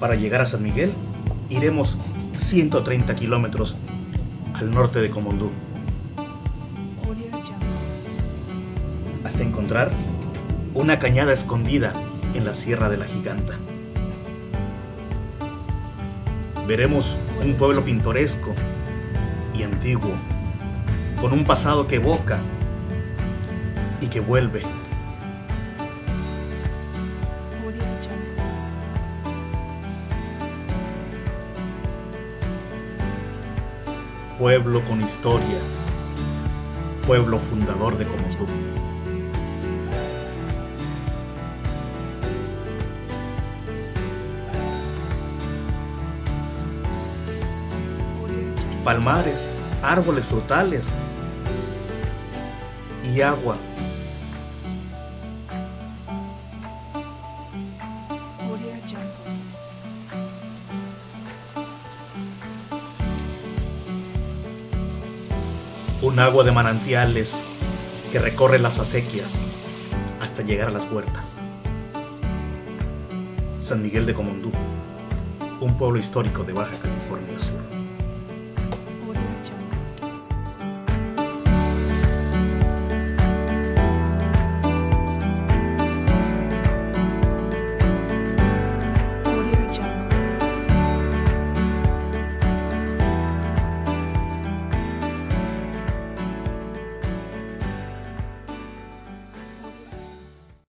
Para llegar a San Miguel, iremos 130 kilómetros al norte de Comondú, hasta encontrar una cañada escondida en la Sierra de la Giganta. Veremos un pueblo pintoresco y antiguo, con un pasado que evoca y que vuelve. Pueblo con historia, pueblo fundador de Comondú. palmares, árboles frutales y agua. Un agua de manantiales que recorre las acequias hasta llegar a las huertas. San Miguel de Comondú, un pueblo histórico de Baja California Sur.